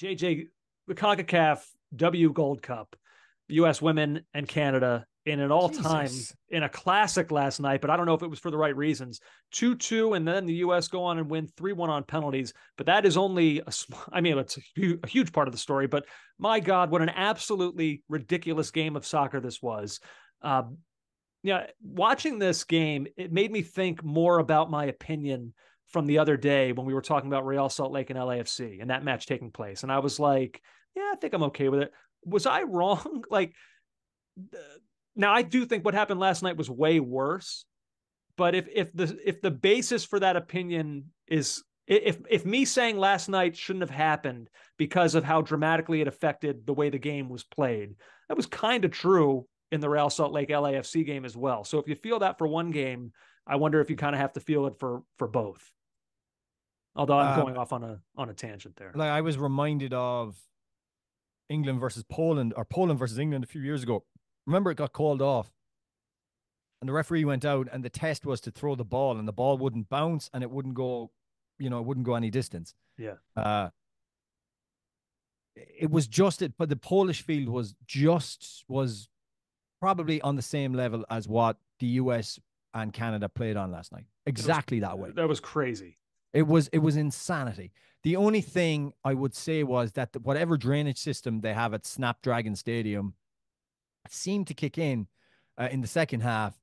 JJ, the CONCACAF W Gold Cup, U.S. women and Canada in an all time, in a classic last night, but I don't know if it was for the right reasons. 2 2, and then the U.S. go on and win 3 1 on penalties. But that is only, a, I mean, it's a hu- a huge part of the story. But my God, what an absolutely ridiculous game of soccer this was. Um, yeah, watching this game, it made me think more about my opinion from the other day when we were talking about Real Salt Lake and LAFC and that match taking place. And I was like, yeah, I think I'm okay with it. Was I wrong? like, now I do think what happened last night was way worse. But if if the if the basis for that opinion is if if me saying last night shouldn't have happened because of how dramatically it affected the way the game was played, that was kind of true in the Real Salt Lake LAFC game as well. So if you feel that for one game, I wonder if you kind of have to feel it for for both. Although I'm Uh, going off on a on a tangent there. Like I was reminded of England versus Poland or Poland versus England a few years ago. Remember, it got called off, and the referee went out, and the test was to throw the ball, and the ball wouldn't bounce, and it wouldn't go, you know, it wouldn't go any distance. Yeah. Uh, it was just it, but the Polish field was just was probably on the same level as what the US and Canada played on last night. Exactly that way. That was crazy. It was it was insanity. The only thing I would say was that the, whatever drainage system they have at Snapdragon Stadium seemed to kick in uh, in the second half,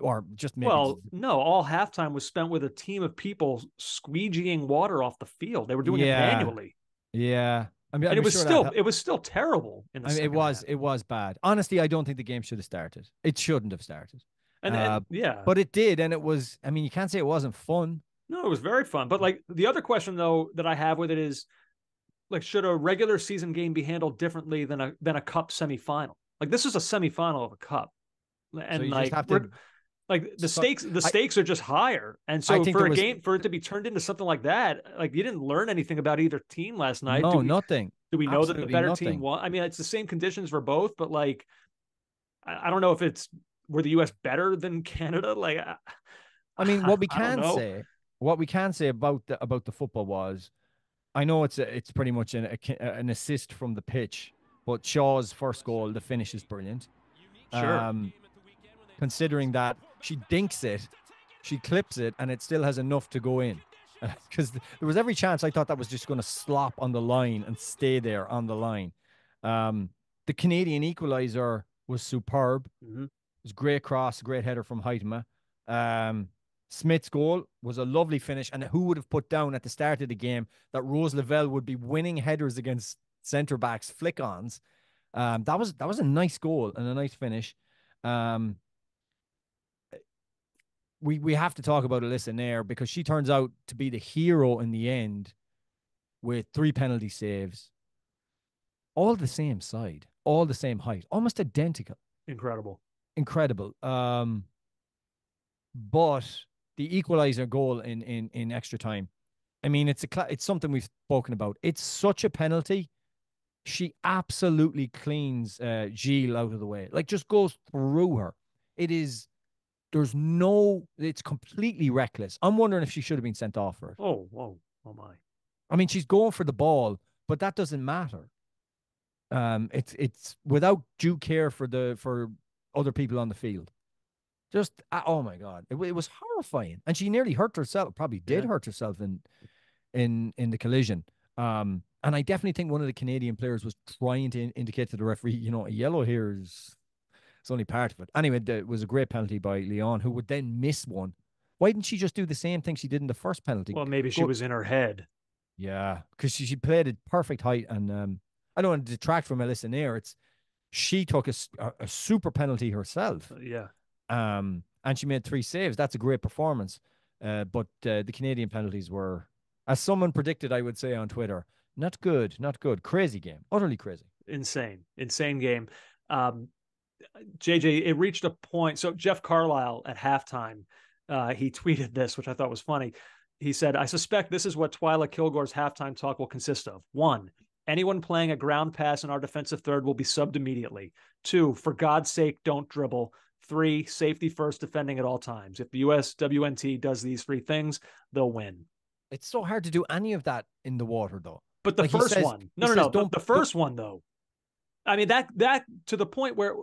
or just maybe Well, no, all halftime was spent with a team of people squeegeeing water off the field. They were doing Yeah. it manually. yeah. I mean, and it was sure still it was still terrible in the I mean, it was half. it was bad. Honestly, I don't think the game should have started. It shouldn't have started, and, and- uh, yeah but it did, and it was. I mean, you can't say it wasn't fun. No it was very fun. But like the other question though that i have with it is like should a regular season game be handled differently than a than a cup semifinal? Like this is a semifinal of a cup. And so like to. like the So- stakes the I- stakes are just higher. And so for a was- game for it to be turned into something like that like you didn't learn anything about either team last night. No, do we, nothing. do we know that the better nothing. team won? I mean it's the same conditions for both but like i, I don't know if it's were the us better than canada? Like I, I mean, what we can say, what we can say about the about the football was, I know it's a, it's pretty much an a, an assist from the pitch, but Shaw's first goal, the finish is brilliant. Sure. Um, considering that she dinks it, she clips it, and it still has enough to go in. Because there was every chance I thought that was just going to slop on the line and stay there on the line. Um, the Canadian equalizer was superb. Mhm. It was great cross, great header from Huitema. Um, Smith's goal was a lovely finish, and who would have put down at the start of the game that Rose Lavelle would be winning headers against centre backs, flick-ons? Um, that was that was a nice goal and a nice finish. Um, we we have to talk about Alyssa Naeher because she turns out to be the hero in the end, with three penalty saves, all the same side, all the same height, almost identical incredible incredible. Um, but the equalizer goal in in in extra time, I mean, it's a it's something we've spoken about. It's such a penalty. She absolutely cleans uh, Gilles out of the way, like just goes through her. It is. There's no. It's completely reckless. I'm wondering if she should have been sent off for it. oh whoa oh my I mean, she's going for the ball, but that doesn't matter. Um, it's it's without due care for the for other people on the field. Just uh, oh my god, it, it was horrifying, and she nearly hurt herself. Probably did Yeah. hurt herself in in in the collision. Um, and I definitely think one of the Canadian players was trying to in- indicate to the referee, you know, a yellow here is it's only part of it. Anyway, it was a great penalty by Leon, who would then miss one. Why didn't she just do the same thing she did in the first penalty? well maybe she Go- was in her head Yeah, because she, she played at perfect height, and um, I don't want to detract from Alyssa Naeher. It's she took a a super penalty herself, Uh, yeah um, and she made three saves. That's a great performance. Uh, but uh, the Canadian penalties were, as someone predicted, I would say on Twitter, not good, not good. Crazy game, utterly crazy. insane, insane game. Um, JJ, it reached a point. So Jeff Carlisle at halftime, uh, he tweeted this, which I thought was funny. He said, "I suspect this is what Twila Kilgore's halftime talk will consist of. One, anyone playing a ground pass in our defensive third will be subbed immediately. Two, for God's sake, don't dribble. Three, safety first, defending at all times. If the USWNT does these three things, they'll win." It's so hard to do any of that in the water, though. But the Like, first says- one, no, no, no, the, "Don't- the first one though. I mean that that to the point where,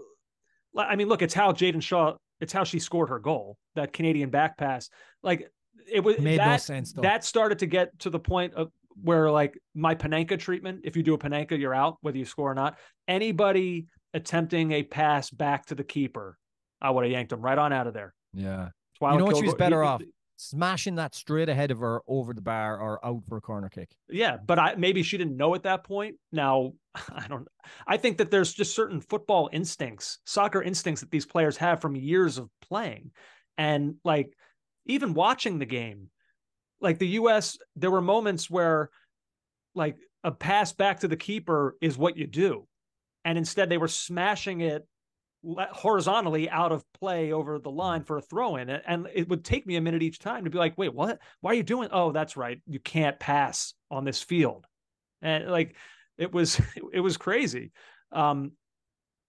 I mean, look, it's how Jaedyn Shaw, it's how she scored her goal, that Canadian back pass. Like it was Made no that sense, though. that started to get to the point of where like my Panenka treatment. If you do a Panenka, you're out whether you score or not. Anybody attempting a pass back to the keeper, I would have yanked him right on out of there. Yeah. Twila know what she was better he- off? Smashing that straight ahead of her over the bar or out for a corner kick. Yeah, but I maybe she didn't know at that point. Now, I don't I think that there's just certain football instincts, soccer instincts that these players have from years of playing. And like even watching the game, like the US, there were moments where like a pass back to the keeper is what you do. And instead they were smashing it horizontally out of play over the line for a throw in and it would take me a minute each time to be like wait what? Why are you doing oh that's right you can't pass on this field. And like it was it was crazy. Um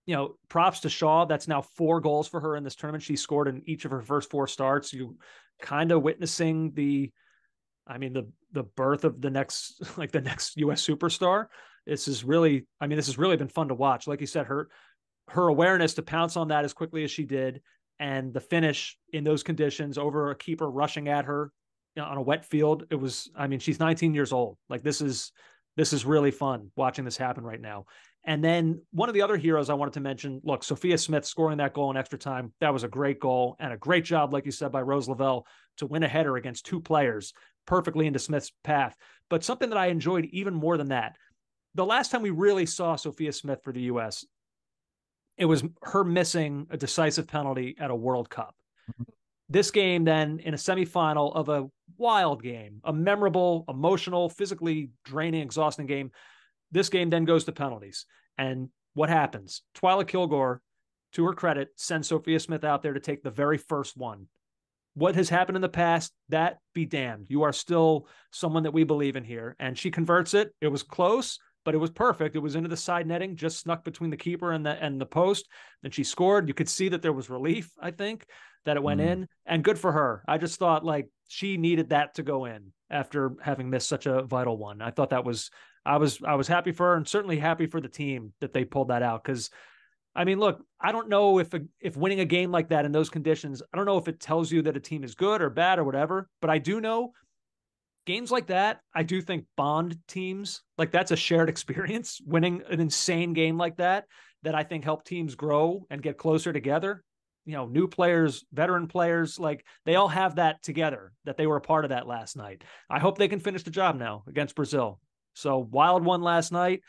you know props to shaw that's now four goals for her in this tournament. She scored in each of her first four starts. You kind of witnessing the i mean the the birth of the next like the next us superstar. This is really i mean this has really been fun to watch. Like you said her her awareness to pounce on that as quickly as she did and the finish in those conditions over a keeper rushing at her on a wet field it was i mean she's 19 years old. Like this is this is really fun watching this happen right now. And then one of the other heroes i wanted to mention look sophia smith scoring that goal in extra time that was a great goal and a great job like you said by rose lavelle to win a header against two players perfectly into smith's path. But something that i enjoyed even more than that the last time we really saw sophia smith for the us it was her missing a decisive penalty at a World Cup. Mm-hmm. This game, then, in a semifinal of a wild game, a memorable, emotional, physically draining, exhausting game, this game then goes to penalties. And what happens? Twila Kilgore, to her credit, sends Sophia Smith out there to take the very first one. What has happened in the past, that be damned. You are still someone that we believe in here. And she converts it. It was close, but it was perfect. It was into the side netting, just snuck between the keeper and the and the post. Then she scored. You could see that there was relief, I think, that it went Mm. in. And good for her. I just thought like she needed that to go in after having missed such a vital one. I thought that was I was I was happy for her and certainly happy for the team that they pulled that out because I mean, look, I don't know if a, if winning a game like that in those conditions, I don't know if it tells you that a team is good or bad or whatever, but I do know games like that, I do think bond teams, like that's a shared experience. Winning an insane game like that, that I think help teams grow and get closer together. You know, new players, veteran players, like they all have that together, that they were a part of that last night. I hope they can finish the job now against Brazil. So wild one last night.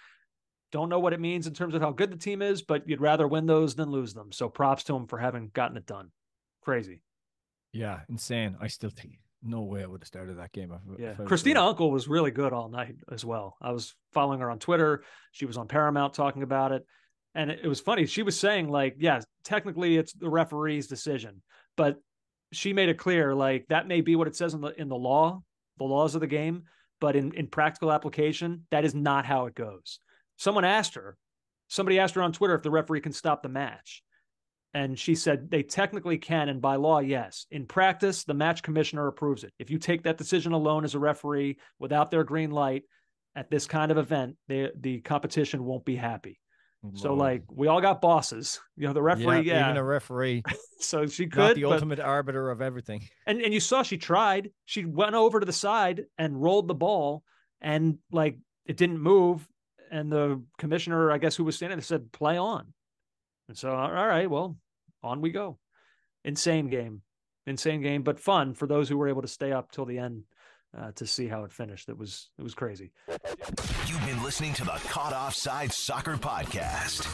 Don't know what it means in terms of how good the team is, but you'd rather win those than lose them. So props to them for having gotten it done. Crazy. Yeah, insane. I still think no way I would have started that game. If, Yeah. if Cristina. Unkel was really good all night as well. I was following her on Twitter. She was on Paramount talking about it. And it, it was funny. She was saying, like, yeah, technically it's the referee's decision, but she made it clear, like, that may be what it says in the in the law, the laws of the game, but in, in practical application, that is not how it goes. Someone asked her, somebody asked her on Twitter if the referee can stop the match. And she said they technically can, and by law, yes. In practice, the match commissioner approves it. If you take that decision alone as a referee without their green light at this kind of event, they, the competition won't be happy. So, like, we all got bosses. You know, the referee, yeah. even a referee, so she not could, the but, ultimate arbiter of everything. and and you saw she tried. She went over to the side and rolled the ball, and like it didn't move. And the commissioner, I guess, who was standing there, said, "Play on." And so, all right, well, on we go. Insane game, insane game, but fun for those who were able to stay up till the end uh, to see how it finished. It was it was crazy. You've been listening to the Caught Offside Soccer Podcast.